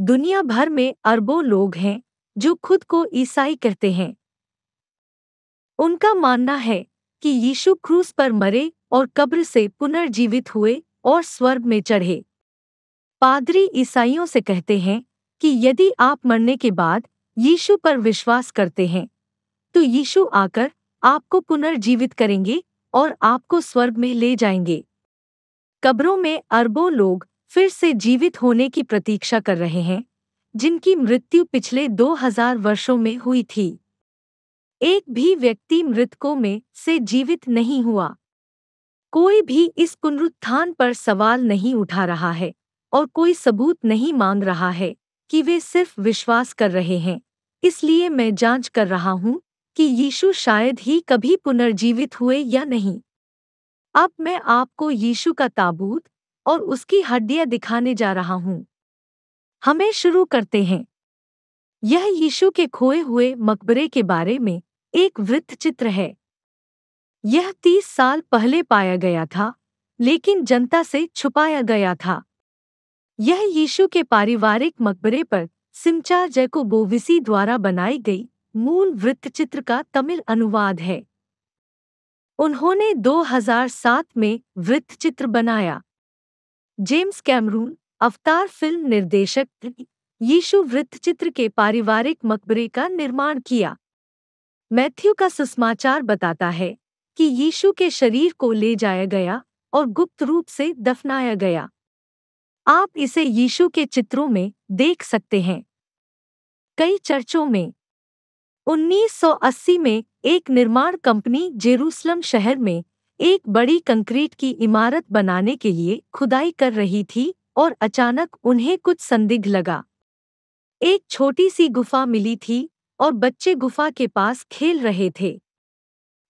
दुनिया भर में अरबों लोग हैं, जो खुद को ईसाई कहते हैं। उनका मानना है कि यीशु क्रूस पर मरे और कब्र से पुनर्जीवित हुए और स्वर्ग में चढ़े। पादरी ईसाइयों से कहते हैं कि यदि आप मरने के बाद यीशु पर विश्वास करते हैं तो यीशु आकर आपको पुनर्जीवित करेंगे और आपको स्वर्ग में ले जाएँगे। कब्रों में अरबों लोग फिर से जीवित होने की प्रतीक्षा कर रहे हैं, जिनकी मृत्यु पिछले 2000 वर्षों में हुई थी। एक भी व्यक्ति मृतकों में से जीवित नहीं हुआ। कोई भी इस पुनरुत्थान पर सवाल नहीं उठा रहा है और कोई सबूत नहीं मांग रहा है कि वे सिर्फ़ विश्वास कर रहे हैं। इसलिए मैं जाँच कर रहा हूँ कि यीशु शायद ही कभी पुनर्जीवित हुए या नहीं। अब मैं आपको यीशु का ताबूत और उसकी हड्डियाँ दिखाने जा रहा हूँ। हमें शुरू करते हैं। यह यीशु के खोए हुए मकबरे के बारे में एक वृत्त चित्र है। यह तीस साल पहले पाया गया था, लेकिन जनता से छुपाया गया था। यह यीशु के पारिवारिक मकबरे पर सिमचा जैकोबोविसी द्वारा बनाई गई मूल वृत्तचित्र का तमिल अनुवाद है। उन्होंने 2007 में वृत्तचित्र बनाया। जेम्स कैमरून, अवतार फ़िल्म निर्देशक यीशु वृत्तचित्र के पारिवारिक मकबरे का निर्माण किया। मैथ्यू का सुसमाचार बताता है कि यीशु के शरीर को ले जाया गया और गुप्त रूप से दफनाया गया। आप इसे यीशु के चित्रों में देख सकते हैं। कई चर्चों में 1980 में एक निर्माण कंपनी जेरूसलम शहर में एक बड़ी कंक्रीट की इमारत बनाने के लिए खुदाई कर रही थी और अचानक उन्हें कुछ संदिग्ध लगा। एक छोटी सी गुफा मिली थी और बच्चे गुफा के पास खेल रहे थे।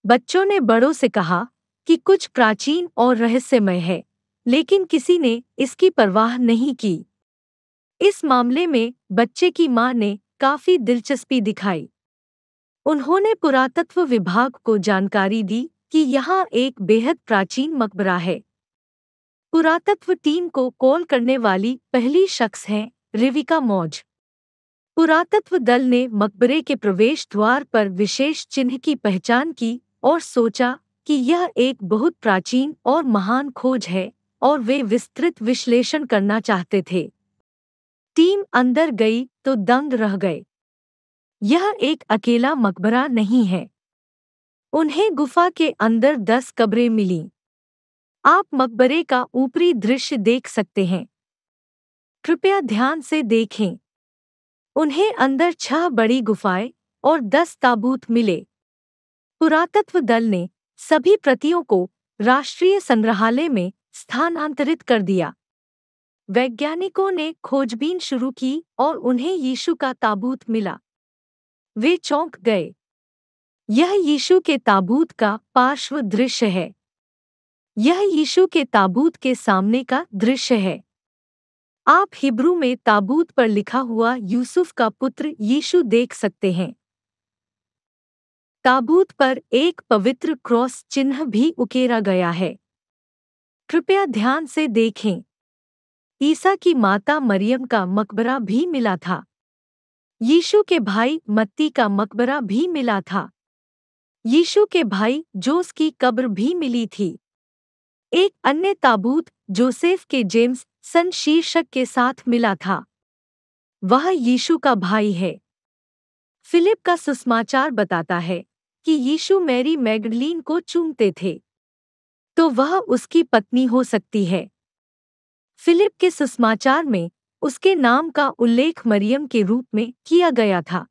बच्चों ने बड़ों से कहा कि कुछ प्राचीन और रहस्यमय है, लेकिन किसी ने इसकी परवाह नहीं की। इस मामले में बच्चे की माँ ने काफ़ी दिलचस्पी दिखाई। उन्होंने पुरातत्व विभाग को जानकारी दी कि यहाँ एक बेहद प्राचीन मकबरा है। पुरातत्व टीम को कॉल करने वाली पहली शख्स है रिविका मौज। पुरातत्व दल ने मकबरे के प्रवेश द्वार पर विशेष चिन्ह की पहचान की और सोचा कि यह एक बहुत प्राचीन और महान खोज है और वे विस्तृत विश्लेषण करना चाहते थे। टीम अंदर गई तो दंग रह गए। यह एक अकेला मकबरा नहीं है। उन्हें गुफा के अंदर दस कब्रें मिली। आप मकबरे का ऊपरी दृश्य देख सकते हैं। कृपया ध्यान से देखें। उन्हें अंदर छह बड़ी गुफाएँ और दस ताबूत मिले। पुरातत्व दल ने सभी प्रतियों को राष्ट्रीय संग्रहालय में स्थानांतरित कर दिया। वैज्ञानिकों ने खोजबीन शुरू की और उन्हें यीशु का ताबूत मिला। वे चौंक गए। यह यीशु के ताबूत का पार्श्व दृश्य है। यह यीशु के ताबूत के सामने का दृश्य है। आप हिब्रू में ताबूत पर लिखा हुआ यूसुफ का पुत्र यीशु देख सकते हैं। ताबूत पर एक पवित्र क्रॉस चिन्ह भी उकेरा गया है। कृपया ध्यान से देखें। ईसा की माता मरियम का मकबरा भी मिला था। यीशु के भाई मत्ती का मकबरा भी मिला था। यीशु के भाई जोस की कब्र भी मिली थी। एक अन्य ताबूत जोसेफ के जेम्स सन शीर्षक के साथ मिला था। वह यीशु का भाई है। फिलिप का सुसमाचार बताता है कि यीशु मैरी मैगडलीन को चूमते थे। तो वह उसकी पत्नी हो सकती है। फिलिप के सुसमाचार में उसके नाम का उल्लेख मरियम के रूप में किया गया था।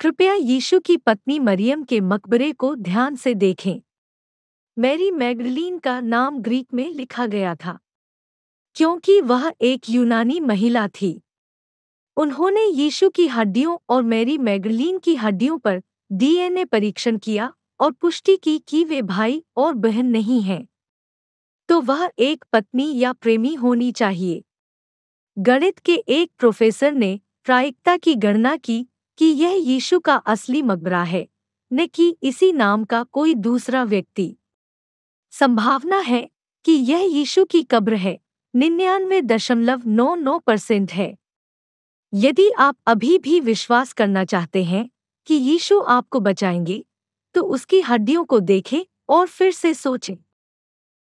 कृपया यीशु की पत्नी मरियम के मकबरे को ध्यान से देखें। मैरी मैगडलीन का नाम ग्रीक में लिखा गया था, क्योंकि वह एक यूनानी महिला थी। उन्होंने यीशु की हड्डियों और मैरी मैगडलीन की हड्डियों पर डीएनए परीक्षण किया और पुष्टि की कि वे भाई और बहन नहीं हैं। तो वह एक पत्नी या प्रेमी होनी चाहिए। गणित के एक प्रोफेसर ने प्रायिकता की गणना की कि यह यीशु का असली मकबरा है, न कि इसी नाम का कोई दूसरा व्यक्ति। संभावना है कि यह यीशु की कब्र है, निन्यानवे दशमलव नौ नौ परसेंट है। यदि आप अभी भी विश्वास करना चाहते हैं कि यीशु आपको बचाएँगे तो उसकी हड्डियों को देखें और फिर से सोचें।